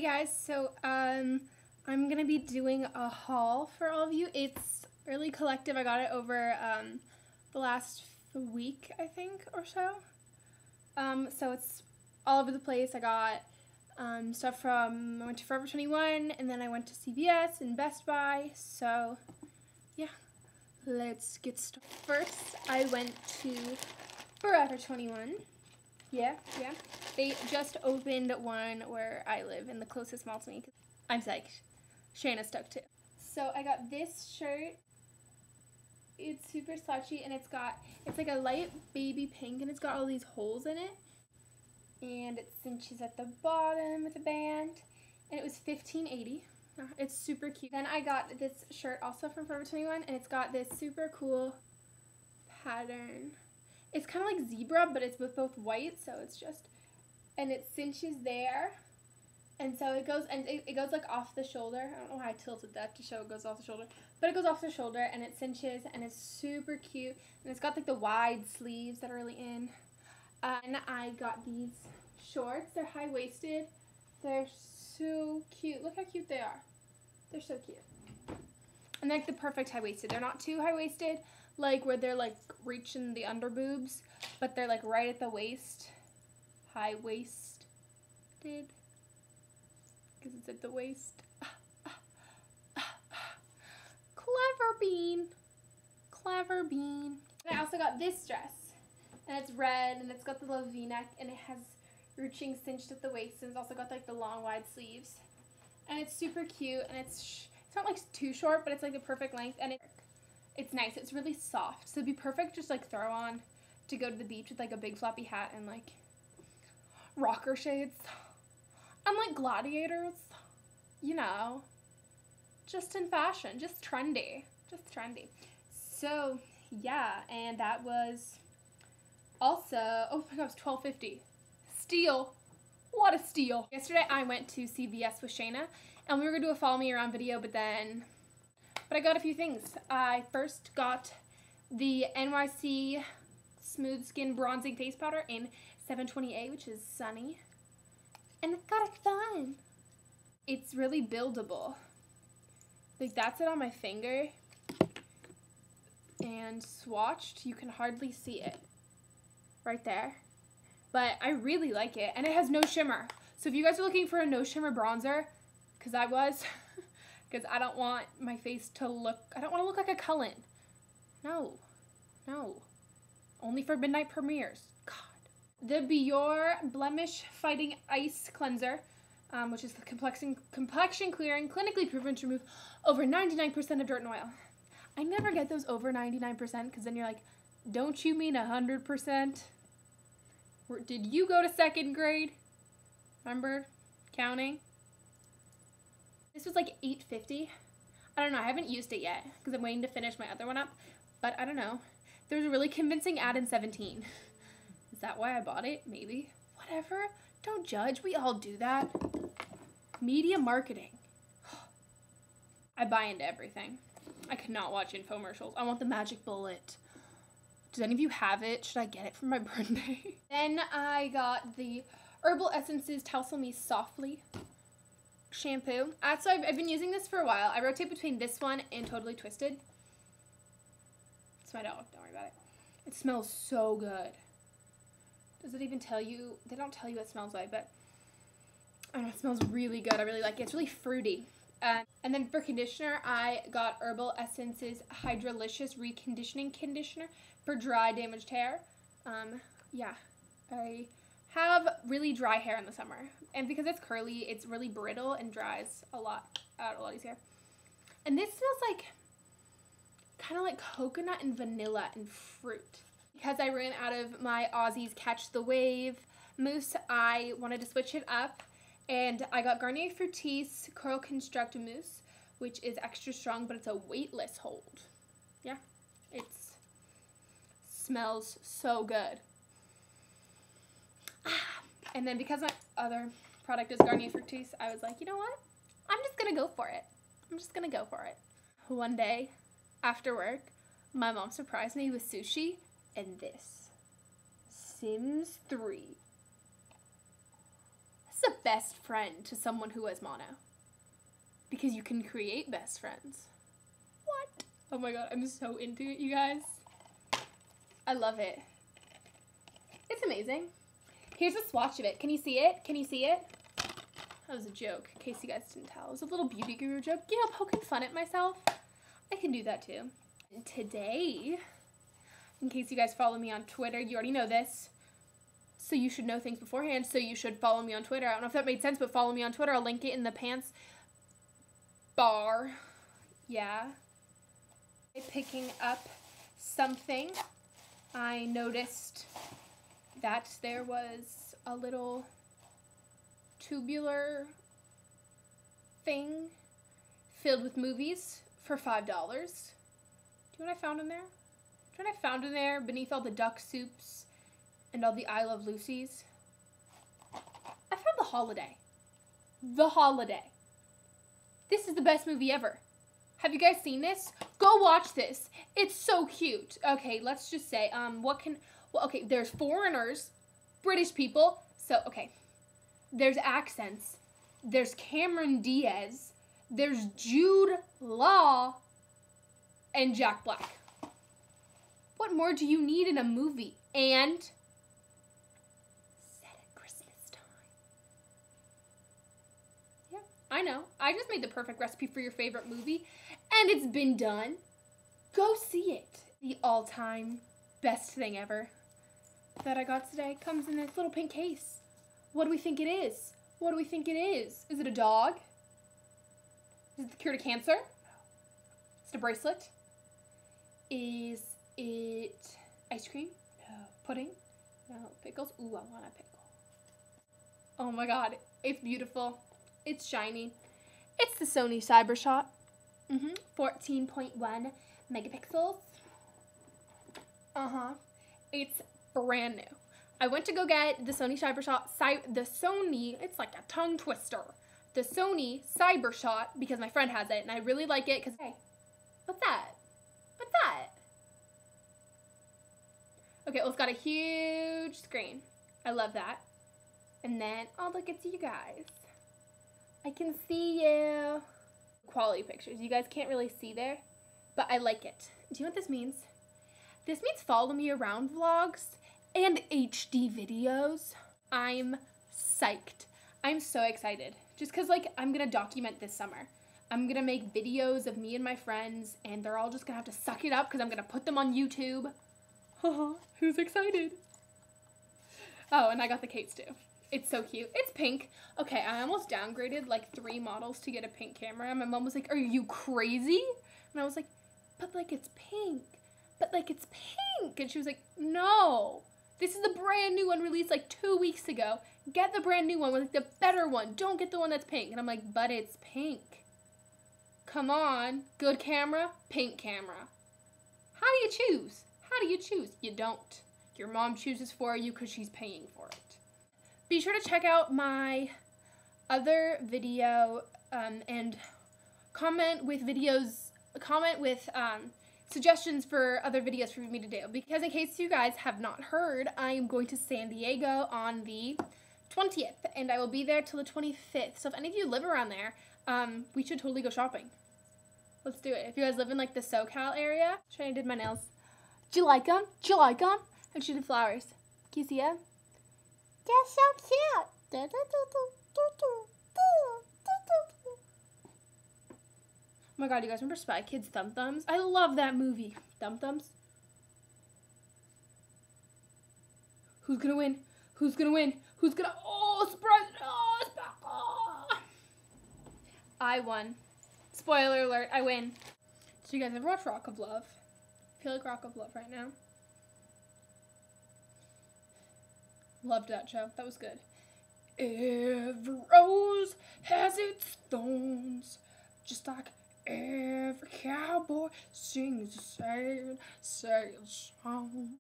Hey guys, so um, I'm gonna be doing a haul for all of you. It's really collective. I got it over um, the last week, I think, or so. Um, so it's all over the place. I got um, stuff from, I went to Forever 21, and then I went to CVS and Best Buy. So, yeah, let's get started. First, I went to Forever 21. Yeah, yeah. They just opened one where I live in the closest mall to me. I'm psyched. Shayna stuck too. So I got this shirt. It's super slouchy and it's got, it's like a light baby pink and it's got all these holes in it. And it cinches at the bottom with a band. And it was 15.80. Ah, it's super cute. Then I got this shirt also from Forever 21 and it's got this super cool pattern it's kind of like zebra, but it's with both white, so it's just, and it cinches there. And so it goes, and it, it goes like off the shoulder. I don't know why I tilted that to show it goes off the shoulder. But it goes off the shoulder and it cinches and it's super cute. And it's got like the wide sleeves that are really in. Uh, and I got these shorts. They're high-waisted. They're so cute. Look how cute they are. They're so cute. And they're like the perfect high-waisted. They're not too high-waisted, like where they're like reaching the under boobs, but they're like right at the waist, high waisted, because it's at the waist. Clever bean, clever bean. And I also got this dress, and it's red, and it's got the little V-neck, and it has ruching cinched at the waist, and it's also got like the long wide sleeves, and it's super cute, and it's it's not like too short, but it's like the perfect length, and it it's nice. It's really soft. So it'd be perfect just like throw on to go to the beach with like a big floppy hat and like rocker shades. And like gladiators. You know. Just in fashion. Just trendy. Just trendy. So yeah, and that was also oh my gosh, twelve fifty. Steal. What a steal. Yesterday I went to CVS with Shayna and we were gonna do a follow me around video, but then but I got a few things. I first got the NYC Smooth Skin Bronzing Face Powder in 720A, which is sunny. And it's got a fun. It's really buildable. Like, that's it on my finger. And swatched, you can hardly see it. Right there. But I really like it. And it has no shimmer. So if you guys are looking for a no shimmer bronzer, because I was... because I don't want my face to look, I don't want to look like a Cullen. No, no. Only for midnight premieres. God. The Biore Blemish Fighting Ice Cleanser, um, which is the complexion, complexion clearing, clinically proven to remove over 99% of dirt and oil. I never get those over 99% because then you're like, don't you mean 100%? Did you go to second grade? Remember counting? This was like 850. I don't know. I haven't used it yet because I'm waiting to finish my other one up. But I don't know. There was a really convincing ad in 17. Is that why I bought it? Maybe. Whatever. Don't judge. We all do that. Media marketing. I buy into everything. I cannot watch infomercials. I want the magic bullet. Does any of you have it? Should I get it for my birthday? then I got the Herbal Essences Tousle Me Softly shampoo. Uh, so I've, I've been using this for a while. I rotate between this one and Totally Twisted. It's my dog. Don't worry about it. It smells so good. Does it even tell you? They don't tell you what it smells like, but I don't know, it smells really good. I really like it. It's really fruity. Uh, and then for conditioner, I got Herbal Essences Hydralicious Reconditioning Conditioner for dry, damaged hair. Um, yeah, I have really dry hair in the summer. And because it's curly, it's really brittle and dries a lot uh, out of Lottie's hair. And this smells like kind of like coconut and vanilla and fruit. Because I ran out of my Aussie's Catch the Wave mousse, I wanted to switch it up. And I got Garnier Fructis Curl Construct Mousse, which is extra strong, but it's a weightless hold. Yeah, it smells so good. And then because my other product is Garnier Fructis, I was like, you know what? I'm just gonna go for it. I'm just gonna go for it. One day, after work, my mom surprised me with sushi and this. Sims 3. is a best friend to someone who has mono? Because you can create best friends. What? Oh my god, I'm so into it, you guys. I love it. It's amazing. Here's a swatch of it. Can you see it? Can you see it? That was a joke, in case you guys didn't tell. It was a little beauty guru joke. You know, poking fun at myself. I can do that too. Today, in case you guys follow me on Twitter, you already know this. So you should know things beforehand. So you should follow me on Twitter. I don't know if that made sense, but follow me on Twitter. I'll link it in the pants bar. Yeah. Picking up something, I noticed that there was a little tubular thing filled with movies for $5. Do you know what I found in there? Do you know what I found in there beneath all the duck soups and all the I Love Lucy's? I found The Holiday. The Holiday. This is the best movie ever. Have you guys seen this? Go watch this. It's so cute. Okay, let's just say, um, what can, well, okay, there's foreigners, British people. So, okay, there's accents. There's Cameron Diaz. There's Jude Law and Jack Black. What more do you need in a movie? And set at Christmas time. Yeah, I know. I just made the perfect recipe for your favorite movie, and it's been done. Go see it. The all-time best thing ever that I got today comes in this little pink case. What do we think it is? What do we think it is? Is it a dog? Is it the cure to cancer? Is it a bracelet? Is it ice cream? No. Pudding? No. Pickles? Ooh, I want a pickle. Oh my god, it's beautiful. It's shiny. It's the Sony Cybershot. Mm-hmm. 14.1 megapixels. Uh-huh. It's brand new. I went to go get the Sony Cybershot, the Sony, it's like a tongue twister. The Sony Cybershot because my friend has it and I really like it because, hey, what's that? What's that? Okay, well, it's got a huge screen. I love that. And then, oh, look, it's you guys. I can see you. Quality pictures. You guys can't really see there, but I like it. Do you know what this means? This means follow me around vlogs and HD videos. I'm psyched. I'm so excited. Just because, like, I'm going to document this summer. I'm going to make videos of me and my friends, and they're all just going to have to suck it up because I'm going to put them on YouTube. Who's excited? Oh, and I got the Kates too. It's so cute. It's pink. Okay, I almost downgraded like three models to get a pink camera. My mom was like, Are you crazy? And I was like, But like it's pink. But like it's pink. And she was like, No. This is the brand new one released like two weeks ago. Get the brand new one, like the better one. Don't get the one that's pink. And I'm like, but it's pink. Come on. Good camera, pink camera. How do you choose? How do you choose? You don't. Your mom chooses for you because she's paying for it. Be sure to check out my other video um, and comment with videos, comment with um, suggestions for other videos for me to do. Because in case you guys have not heard, I am going to San Diego on the 20th, and I will be there till the 25th. So if any of you live around there, um, we should totally go shopping. Let's do it. If you guys live in like the SoCal area, Shani did my nails. Do you like them? Do you like them? And she did flowers. Can you see them? They're so cute. Oh my god, you guys remember Spy Kids Thumb Thumbs? I love that movie. Thumb Thumbs? Who's gonna win? Who's gonna win? Who's gonna. Oh, surprise! Oh, back. Oh. I won. Spoiler alert, I win. So, you guys ever watch Rock of Love? I feel like Rock of Love right now. Loved that show. That was good. Every rose has its thorns, just like Every cowboy sings the same, sad song.